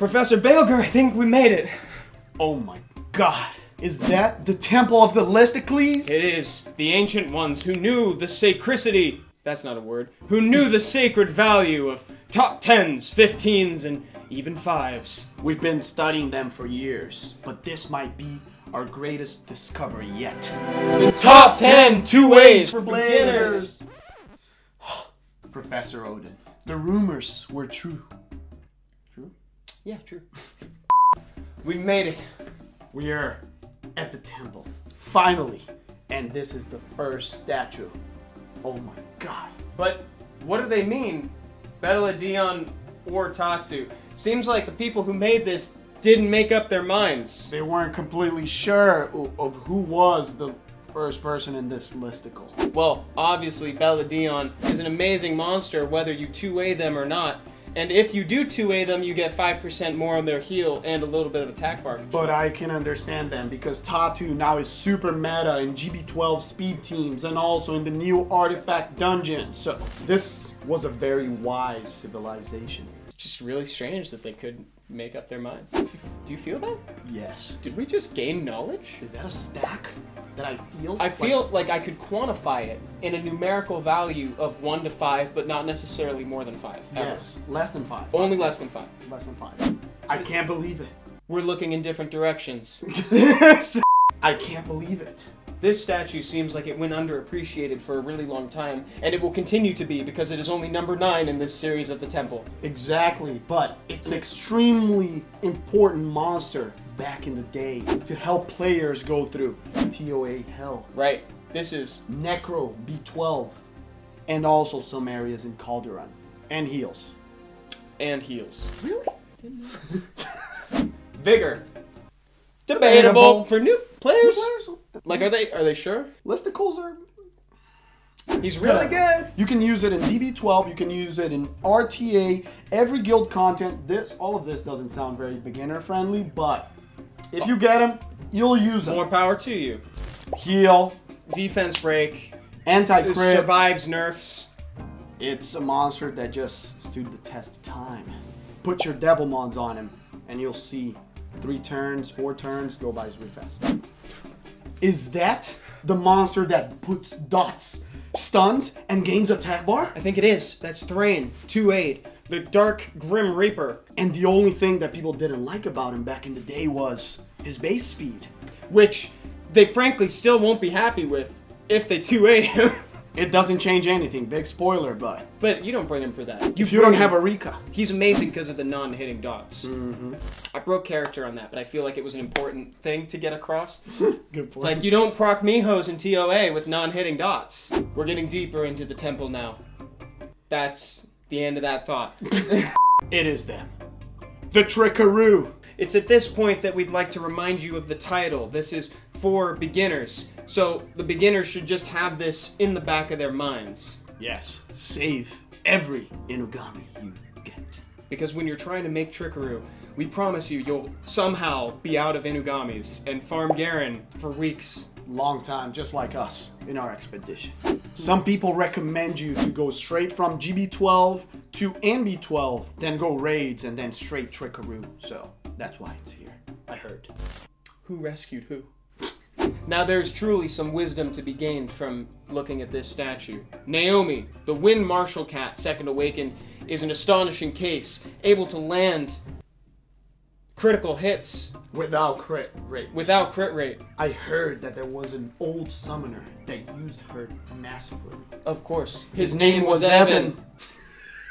Professor Baleygr, I think we made it. Oh my god. Is that the Temple of the Listicles? It is the ancient ones who knew the sacricity. That's not a word. Who knew the sacred value of top tens, fifteens, and even fives. We've been studying them for years, but this might be our greatest discovery yet. The top ten 2As for beginners. Professor Odin, the rumors were true. True? Yeah, true. we made it. We are at the temple. Finally. And this is the first statue. Oh my god. But what do they mean? Belladeon or Tatu? Seems like the people who made this didn't make up their minds. They weren't completely sure of who was the first person in this listicle. Well, obviously, Belladeon is an amazing monster, whether you two-way them or not. And if you do 2A them, you get 5% more on their heal and a little bit of attack bar. But I can understand them because Tatu now is super meta in GB12 speed teams and also in the new artifact dungeon. So this was a very wise civilization. It's just really strange that they couldn't make up their minds. Do you, do you feel that? Yes. Did we just gain knowledge? Is that a stack that I feel? I Like- feel like I could quantify it in a numerical value of 1 to 5, but not necessarily more than 5. ever. yes, less than five. Only less than 5. Less than five. I can't believe it. We're looking in different directions. I can't believe it. This statue seems like it went underappreciated for a really long time, and it will continue to be because it is only number 9 in this series of the temple. Exactly, but it's an extremely important monster back in the day to help players go through TOA hell, Right. This is Necro B12, and also some areas in Calderon and heals. and heals. Really? Vigor. Debatable Debatable. for new players. Like, are they are they sure? Listicles are. He's really good. You can use it in DB12. You can use it in RTA. Every guild content. This, all of this doesn't sound very beginner friendly, but if you get them, you'll use them. More power to you. Heal, Defense break. anti crit. Survives nerfs. It's a monster that just stood the test of time. Put your devil Devilmons on him, and you'll see three turns, four turns go by really fast. Is that the monster that puts dots, stuns, and gains attack bar? I think it is. That's Thrain. 2 aid. The Dark Grim Reaper. And the only thing that people didn't like about him back in the day was his base speed. Which they frankly still won't be happy with if they 2 aid him. It doesn't change anything, big spoiler, but but you don't bring him for that. if you don't have a Rika, He's amazing because of the non-hitting dots. Mm-hmm. I broke character on that, but I feel like it was an important thing to get across. good point. It's like you don't proc Mihos in TOA with non-hitting dots. We're getting deeper into the temple now. That's the end of that thought. it is them. The Trickaroo. It's at this point that we'd like to remind you of the title. This is for beginners. So the beginners should just have this in the back of their minds. Yes, save every Inugami you get. Because when you're trying to make Trickaroo, we promise you you'll somehow be out of Inugamis and farm Garen for weeks. Long time, just like us in our expedition. Some people recommend you to go straight from GB12 to NB12, then go raids and then straight Trickaroo. So that's why it's here. I heard. Who rescued who? Now there's truly some wisdom to be gained from looking at this statue. Naomi, the Wind Martial Cat, Second Awakened, is an astonishing case, able to land critical hits Without crit rate. without crit rate. I heard that there was an old summoner that used her masterfully. Of course. His name was Evan.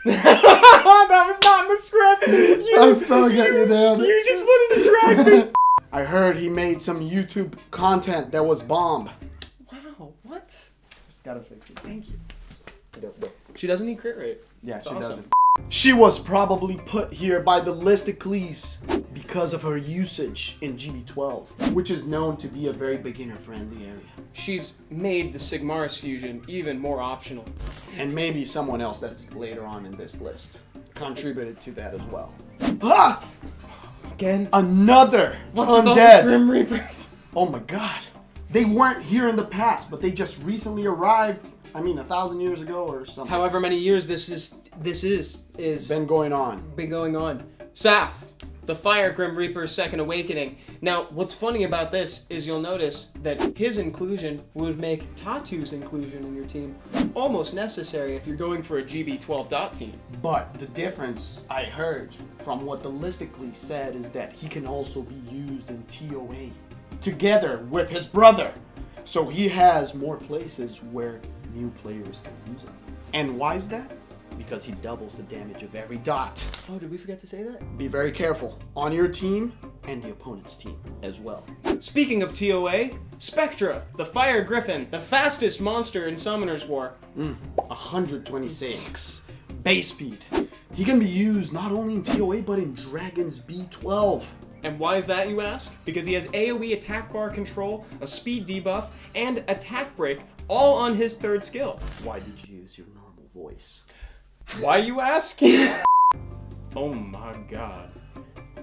that was not in the script. You, I'm so getting you down. you just wanted to drag me. I heard he made some YouTube content that was bomb. wow, what? Just gotta fix it. Thank you. She doesn't need crit rate. Yeah, It's she awesome. doesn't. She was probably put here by the Listicles because of her usage in GB12, which is known to be a very beginner-friendly area. She's made the Sigmarus fusion even more optional. And maybe someone else that's later on in this list contributed to that as well. Ah! Again? Another What's with all the undead. Grim Reapers? Oh my god. They weren't here in the past, but they just recently arrived. I mean, a thousand years ago or something. However many years this is this is is been going on. been going on. Saf, the Fire Grim Reaper's Second Awakening. Now, what's funny about this is you'll notice that his inclusion would make Tatu's inclusion in your team almost necessary if you're going for a GB12 dot team. But the difference I heard from what the listically said is that he can also be used in TOA together with his brother. So he has more places where new players can use him. And why is that? Because he doubles the damage of every dot. Oh, did we forget to say that? Be very careful on your team and the opponent's team as well. Speaking of TOA, Spectra, the Fire Griffin, the fastest monster in Summoner's War. Mm, 126 base speed. He can be used not only in TOA but in Dragon's B12. And why is that, you ask? Because he has AoE attack bar control, a speed debuff, and attack break, all on his third skill. Why did you use your normal voice? Why, are you asking? oh my god.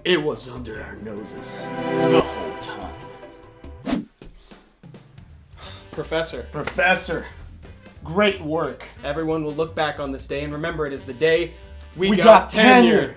It was under our noses the whole time. Professor, Professor, great work. everyone will look back on this day and remember it is the day we, We got, got tenure. tenure.